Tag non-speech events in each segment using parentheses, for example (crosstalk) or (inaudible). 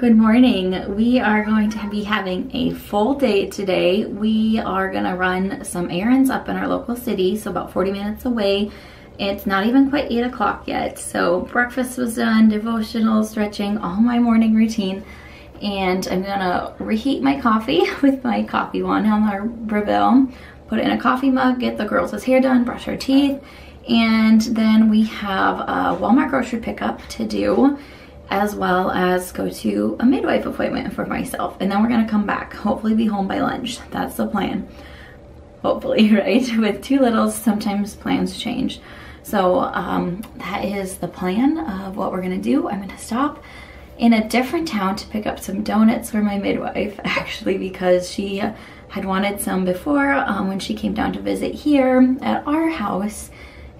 Good morning. We are going to be having a full day today. We are gonna run some errands up in our local city, so about 40 minutes away. It's not even quite eight o'clock yet. So breakfast was done, devotional, stretching, all my morning routine. And I'm gonna reheat my coffee (laughs) with my coffee one on our Breville, put it in a coffee mug, get the girls' hair done, brush our teeth, and then we have a Walmart grocery pickup to do as well as go to a midwife appointment for myself. And then we're gonna come back, hopefully be home by lunch. That's the plan. Hopefully, (laughs) right? With two littles, sometimes plans change. So um, that is the plan of what we're gonna do. I'm gonna stop in a different town to pick up some donuts for my midwife, (laughs) actually, because she had wanted some before um, when she came down to visit here at our house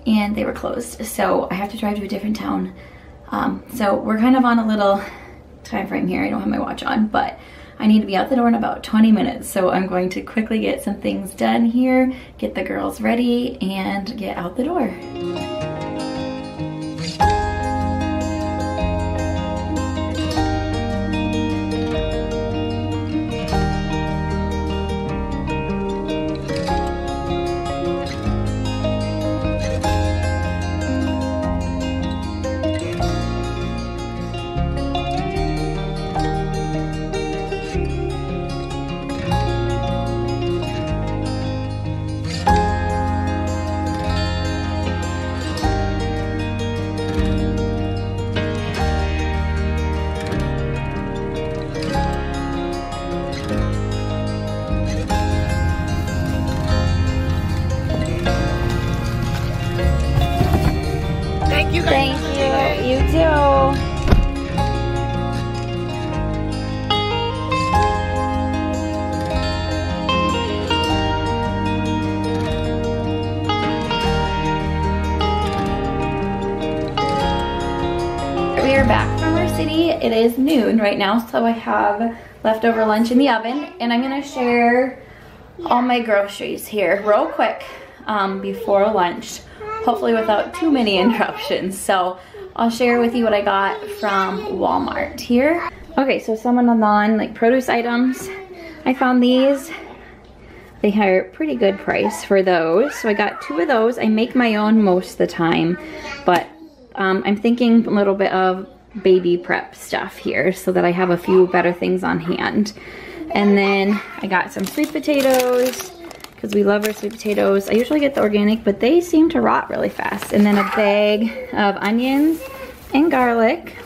and they were closed. So I have to drive to a different town um, so we're kind of on a little time frame here. I don't have my watch on, but I need to be out the door in about 20 minutes. So I'm going to quickly get some things done here, get the girls ready, and get out the door. It is noon right now, so I have leftover lunch in the oven, and I'm gonna share all my groceries here real quick um, before lunch, hopefully without too many (laughs) interruptions. So I'll share with you what I got from Walmart here. Okay, so some of the non like produce items. I found these. They are pretty good price for those. So I got two of those. I make my own most of the time, but um, I'm thinking a little bit of baby prep stuff here so that I have a few better things on hand. And then I got some sweet potatoes because we love our sweet potatoes. I usually get the organic, but they seem to rot really fast. And then a bag of onions and garlic.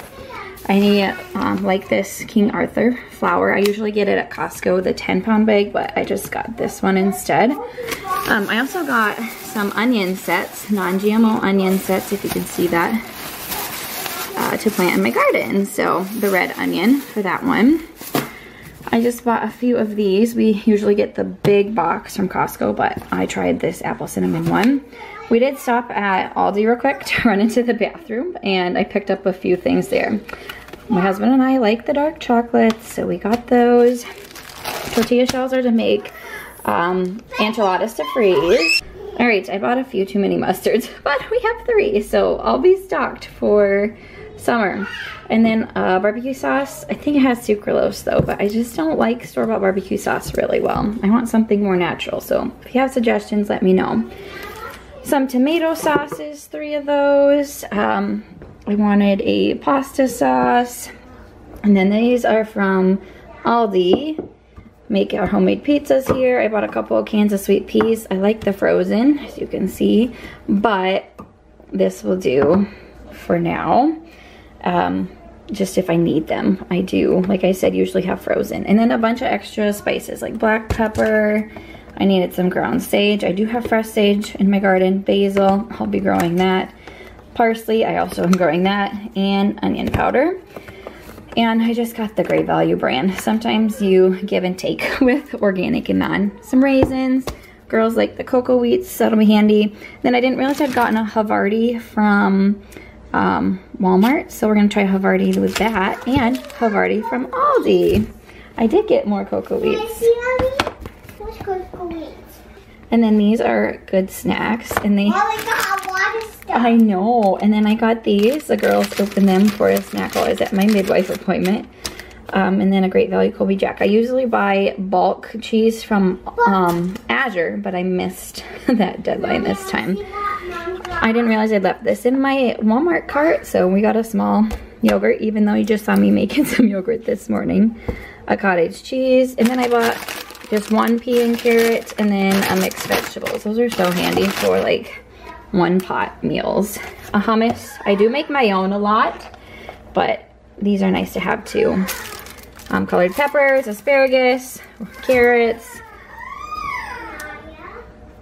I need, um, like this King Arthur flour. I usually get it at Costco, the 10 pound bag, but I just got this one instead. Um, I also got some onion sets, non-GMO onion sets, if you can see that uh, to plant in my garden. So the red onion for that one. I just bought a few of these. We usually get the big box from Costco, but I tried this apple cinnamon one. We did stop at Aldi real quick (laughs) to run into the bathroom and I picked up a few things there. My husband and I like the dark chocolates, so we got those. Tortilla shells are to make um, enchiladas to freeze. All right, I bought a few too many mustards, (laughs) but we have three, so I'll be stocked for summer. And then uh, barbecue sauce. I think it has sucralose though, but I just don't like store-bought barbecue sauce really well. I want something more natural. So if you have suggestions, let me know. Some tomato sauces, three of those. Um, I wanted a pasta sauce. And then these are from Aldi. Make our homemade pizzas here. I bought a couple of cans of sweet peas. I like the frozen, as you can see, but this will do for now um, just if I need them. I do, like I said, usually have frozen. And then a bunch of extra spices like black pepper. I needed some ground sage. I do have fresh sage in my garden. Basil, I'll be growing that. Parsley, I also am growing that. And onion powder. And I just got the Great Value brand. Sometimes you give and take (laughs) with organic and non. Some raisins. Girls like the cocoa wheats, that'll be handy. Then I didn't realize I'd gotten a Havarti from um, Walmart. So we're gonna try Havarti with that and Havarti from Aldi. I did get more cocoa wheats. And then these are good snacks and they Oh, I know. And then I got these. The girls opened them for a snack while I was at my midwife appointment. um, and then a Great Value Colby Jack. I usually buy bulk cheese from um, Azure, but I missed (laughs) that deadline this time. I didn't realize I left this in my Walmart cart, so we got a small yogurt, even though you just saw me (laughs) making some yogurt this morning. A cottage cheese, and then I bought just one pea and carrot, and then a mixed vegetables. Those are so handy for like one pot meals. A hummus, I do make my own a lot, but these are nice to have too. Um, colored peppers, asparagus, carrots.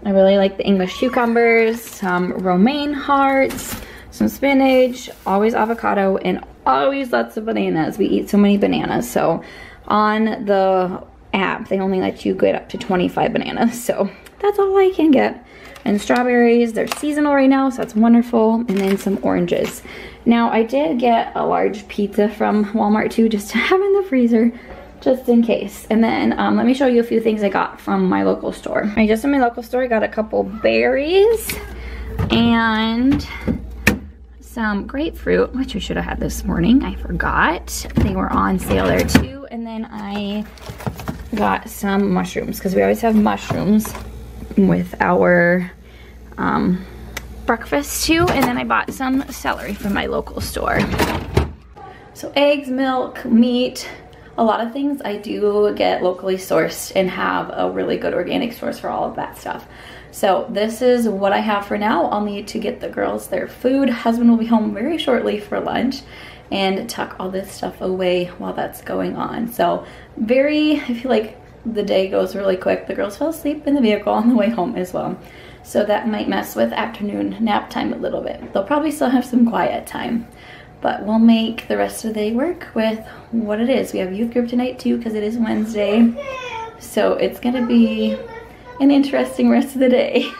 I really like the English cucumbers, some romaine hearts, some spinach, always avocado, and always lots of bananas. We eat so many bananas. So on the app, they only let you get up to 25 bananas. So that's all I can get. And strawberries, they're seasonal right now, so that's wonderful. And then some oranges. Now, I did get a large pizza from Walmart too, just to (laughs) have in the freezer, just in case. And then um, let me show you a few things I got from my local store. I just in my local store, I got a couple berries and some grapefruit, which I should have had this morning. I forgot. They were on sale there too. And then I got some mushrooms because we always have mushrooms with our um, breakfast too. And then I bought some celery from my local store. So eggs, milk, meat, a lot of things I do get locally sourced and have a really good organic source for all of that stuff. So this is what I have for now. I'll need to get the girls their food. Husband will be home very shortly for lunch and tuck all this stuff away while that's going on. So very, I feel like the day goes really quick. The girls fell asleep in the vehicle on the way home as well. So that might mess with afternoon nap time a little bit. They'll probably still have some quiet time. But we'll make the rest of the day work with what it is. We have youth group tonight too because it is Wednesday. So it's to be an interesting rest of the day.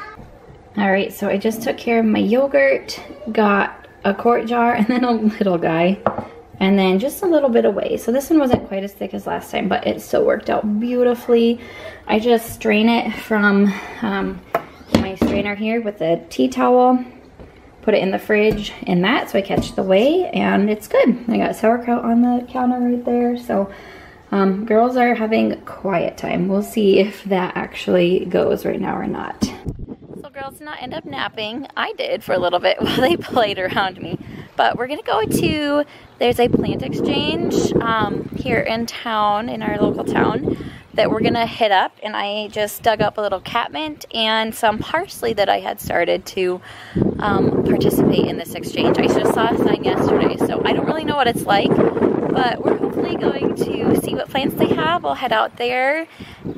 All right, so I just took care of my yogurt, got a quart jar, and then a little guy, and then just a little bit away. So this one wasn't quite as thick as last time, but it still worked out beautifully. I just strain it from um, my strainer here with a tea towel, put it in the fridge in that so I catch the whey, and it's good. I got sauerkraut on the counter right there, so um, girls are having quiet time. We'll see if that actually goes right now or not. So girls did not end up napping. I did for a little bit (laughs) while they played around me. But we're gonna go to, there's a plant exchange um, here in town, in our local town, that we're gonna hit up. And I just dug up a little catmint and some parsley that I had started to um, participate in this exchange. I just saw a sign yesterday, so I don't really know what it's like, but we're hopefully going to see what plants they have. We'll head out there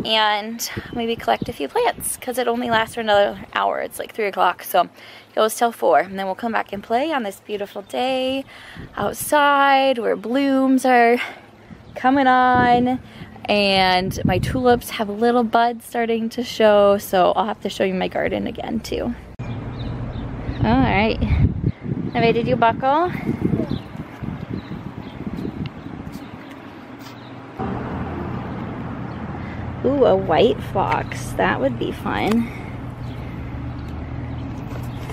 and maybe collect a few plants because it only lasts for another hour. It's like 3 o'clock, so it goes till 4. And then we'll come back and play on this beautiful day outside where blooms are coming on and my tulips have little buds starting to show so I'll have to show you my garden again too. Alright, Neve, did you buckle? Ooh, a white phlox. That would be fun.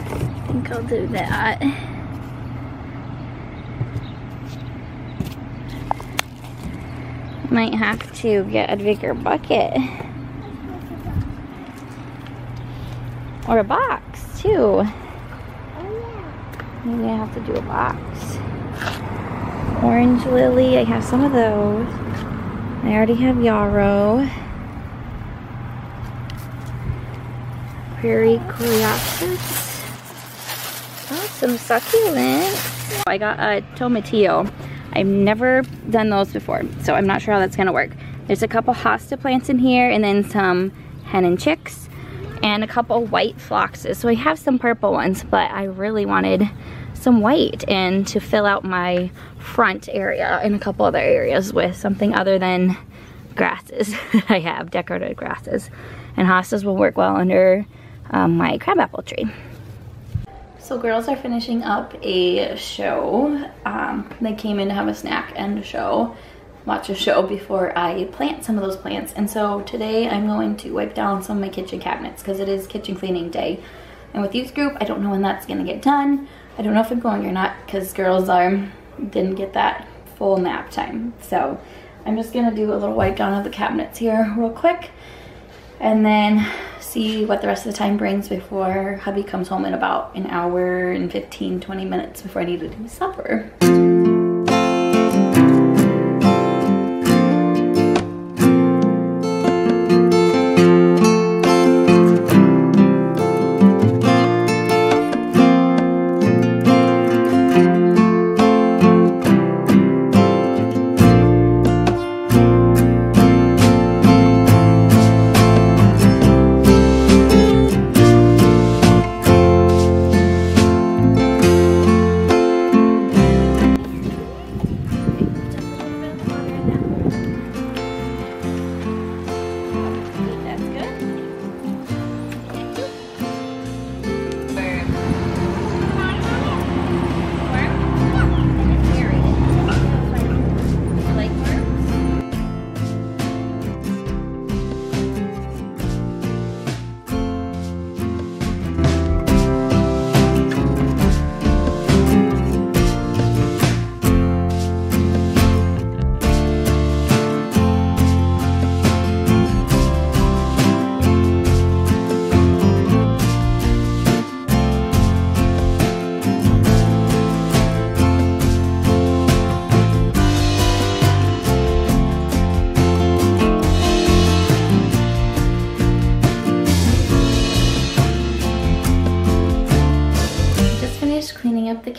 I think I'll do that. Might have to get a bigger bucket. Or a box, too. Oh, Maybe I have to do a box. Orange lily, I have some of those. I already have yarrow. prairie coreopsis. Oh, some succulents. I got a tomatillo. I've never done those before, so I'm not sure how that's gonna work. There's a couple hosta plants in here and then some hen and chicks and a couple white phloxes. So I have some purple ones, but I really wanted some white and to fill out my front area and a couple other areas with something other than grasses (laughs) I have, decorative grasses. And hostas will work well under um, my crabapple tree. So girls are finishing up a show. Um, they came in to have a snack and a show, watch a show before I plant some of those plants. And so today I'm going to wipe down some of my kitchen cabinets because it is kitchen cleaning day. And with youth group, I don't know when that's gonna get done. I don't know if I'm going or not because girls are didn't get that full nap time. So I'm just gonna do a little wipe down of the cabinets here real quick and then see what the rest of the time brings before hubby comes home in about an hour and 15, 20 minutes before I need to do supper.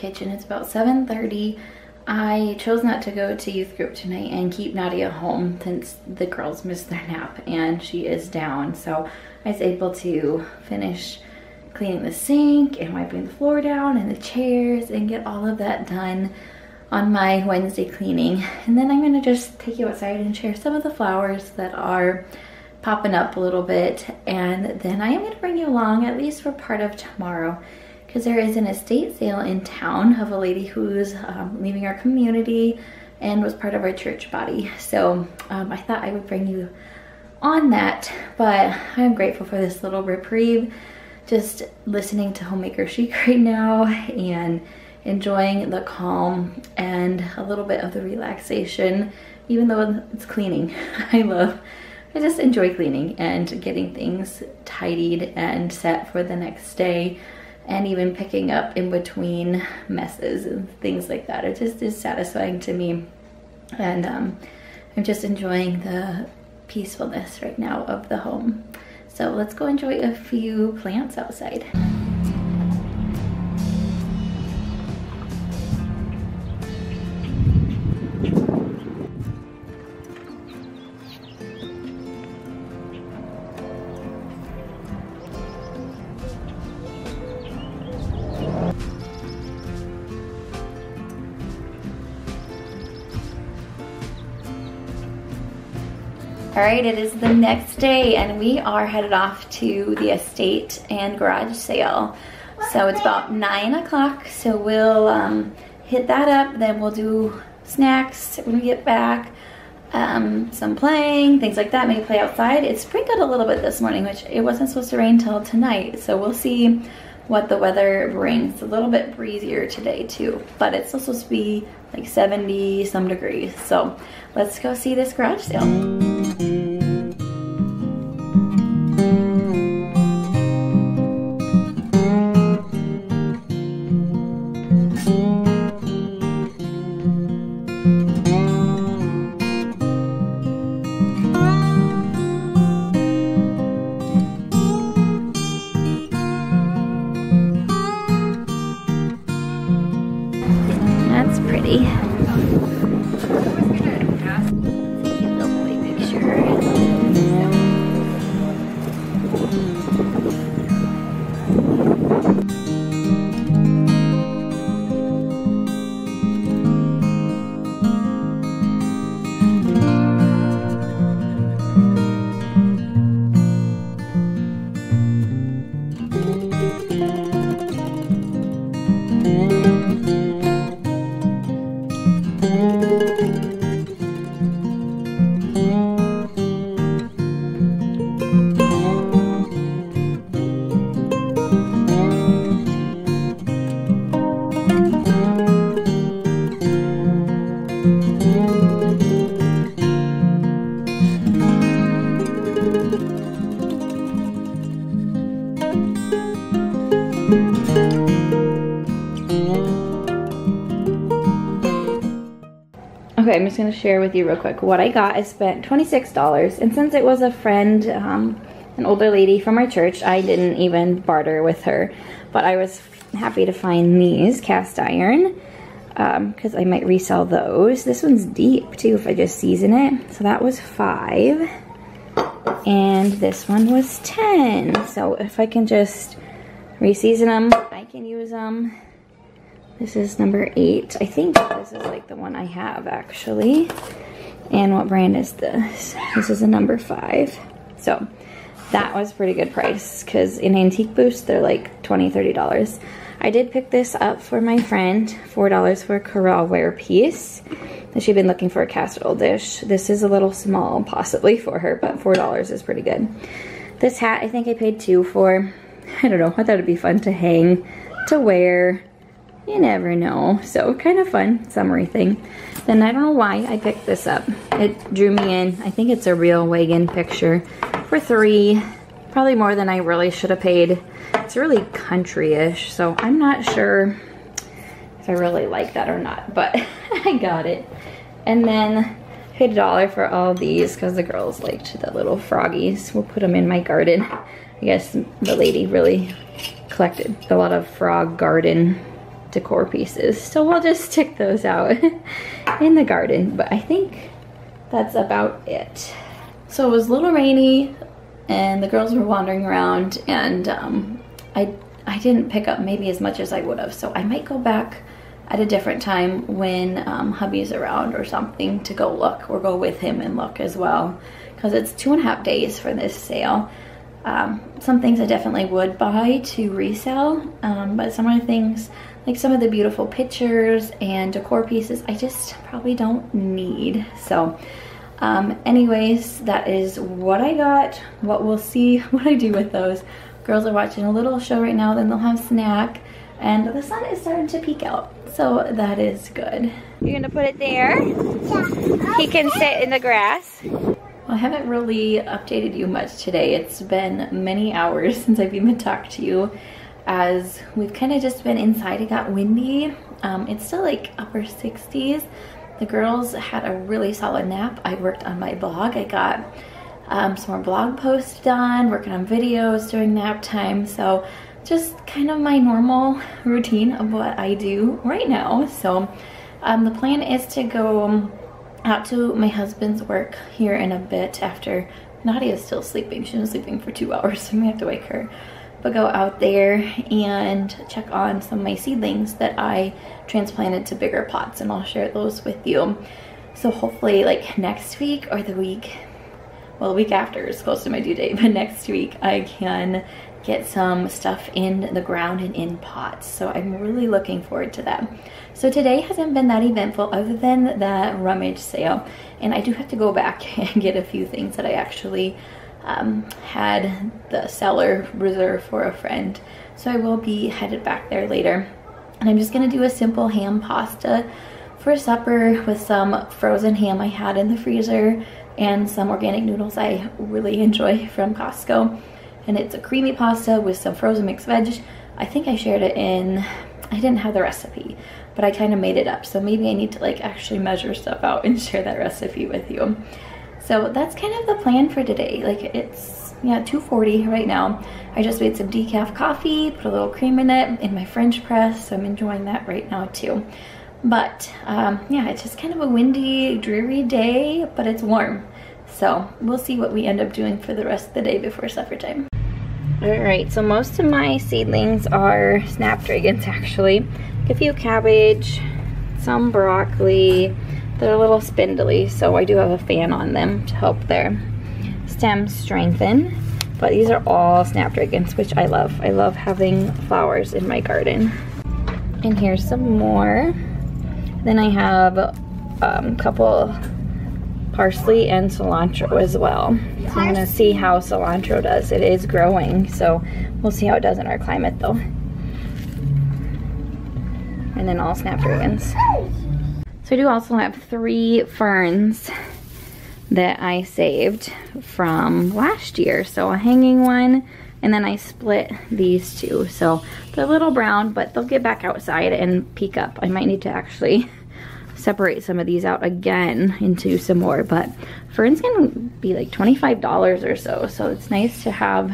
Kitchen. It's about 7.30. I chose not to go to youth group tonight and keep Nadia home since the girls missed their nap and she is down. So I was able to finish cleaning the sink and wiping the floor down and the chairs and get all of that done on my Wednesday cleaning. And then I'm gonna just take you outside and share some of the flowers that are popping up a little bit. And then I am gonna bring you along at least for part of tomorrow because there is an estate sale in town of a lady who's um, leaving our community and was part of our church body. So um, I thought I would bring you on that, but I'm grateful for this little reprieve. Just listening to Homemaker Chic (laughs) right now and enjoying the calm and a little bit of the relaxation, even though it's cleaning. (laughs) I love, I just enjoy cleaning and getting things tidied and set for the next day and even picking up in between messes and things like that. It just is satisfying to me. And um, I'm just enjoying the peacefulness right now of the home. So let's go enjoy a few plants outside. All right, it is the next day and we are headed off to the estate and garage sale. So it's about nine o'clock, so we'll um, hit that up, then we'll do snacks when we get back, um, some playing, things like that, maybe play outside. It sprinkled a little bit this morning, which it wasn't supposed to rain till tonight, so we'll see what the weather brings. It's a little bit breezier today too, but it's supposed to be like 70 some degrees. So let's go see this garage sale. Just gonna share with you real quick what I got. I spent $26, and since it was a friend, um, an older lady from our church, I didn't even barter with her. But I was happy to find these cast iron because um, I might resell those. This one's deep too if I just season it. So that was five. And this one was 10. So if I can just reseason them, I can use them. This is number eight. I think this is like the one I have actually. And what brand is this? This is a number five. So that was pretty good price because in Antique Boost, they're like $20, $30. I did pick this up for my friend, $4 for a Coralware piece. that She'd been looking for a casserole dish. This is a little small possibly for her, but $4 is pretty good. This hat I think I paid two for. I don't know, I thought it'd be fun to hang, to wear. You never know. So kind of fun, summery thing. Then I don't know why I picked this up. It drew me in. I think it's a real wagon picture for three. Probably more than I really should have paid. It's really country-ish, so I'm not sure if I really like that or not, but (laughs) I got it. And then paid a dollar for all these because the girls liked the little froggies. We'll put them in my garden. I guess the lady really collected a lot of frog garden decor pieces. So we'll just stick those out (laughs) in the garden. But I think that's about it. So it was a little rainy and the girls were wandering around and um, I, I didn't pick up maybe as much as I would have. So I might go back at a different time when um, hubby's around or something to go look or go with him and look as well because it's two and a half days for this sale. Um, some things I definitely would buy to resell, um, but some of the things, like some of the beautiful pictures and decor pieces, I just probably don't need. So um, anyways, that is what I got, what we'll see (laughs) what I do with those. Girls are watching a little show right now, then they'll have snack, and the sun is starting to peek out, so that is good. You're gonna put it there? Yeah. He can sit in the grass. I haven't really updated you much today. It's been many hours (laughs) since I've even talked to you as we've kind of just been inside. It got windy. Um, it's still like upper 60s. The girls had a really solid nap. I worked on my blog. I got um, some more blog posts done, working on videos during nap time. So just kind of my normal routine of what I do right now. So um, the plan is to go out to my husband's work here in a bit after Nadia is still sleeping. She's been sleeping for two (laughs) hours, so we have to wake her. But go out there and check on some of my seedlings that I transplanted to bigger pots and I'll share those with you. So hopefully like next week or the week, well the week after is close to my due date, (laughs) but next week I can get some stuff in the ground and in pots. So I'm really looking forward to that. So today hasn't been that eventful other than that rummage sale. And I do have to go back (laughs) and get a few things that I actually um, had the seller reserve for a friend. So I will be headed back there later. And I'm just gonna do a simple ham pasta for supper with some frozen ham I had in the freezer and some organic noodles I really enjoy from Costco and it's a creamy pasta with some frozen mixed veg. I think I shared it in, I didn't have the recipe, but I kind of made it up. So maybe I need to like actually measure stuff out and (laughs) share that recipe with you. So that's kind of the plan for today. Like it's, yeah, 2.40 right now. I just made some decaf coffee, put a little cream in it in my French press. So I'm enjoying that right now too. But um, yeah, it's just kind of a windy, dreary day, but it's warm. So we'll see what we end up doing for the rest of the day before supper time. Alright, so most of my seedlings are snapdragons actually. A few cabbage, some broccoli. They're a little spindly, so I do have a fan on them to help their stems strengthen. But these are all snapdragons, which I love. I love having flowers in my garden. And here's some more. Then I have a um, couple parsley and cilantro as well. So I'm gonna see how cilantro does. It is growing, so we'll see how it does in our climate though. And then all snapdragons. So I do also have three ferns that I saved from last year. So a hanging one, and then I split these two. So they're a little brown, but they'll get back outside and peek up. I might need to actually (laughs) separate some of these out again into some more, but Fern's gonna be like $25 or so, so it's nice to have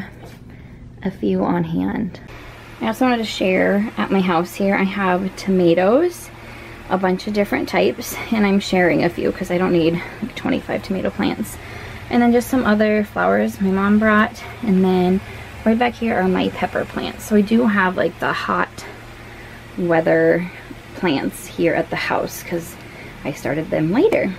a few on hand. I also wanted to share at my house here, I have tomatoes, a bunch of different types, and I'm sharing a few because I don't need like 25 tomato plants. And then just some other flowers my mom brought, and then right back here are my pepper plants. So I do have like the hot weather plants here at the house because I started them later.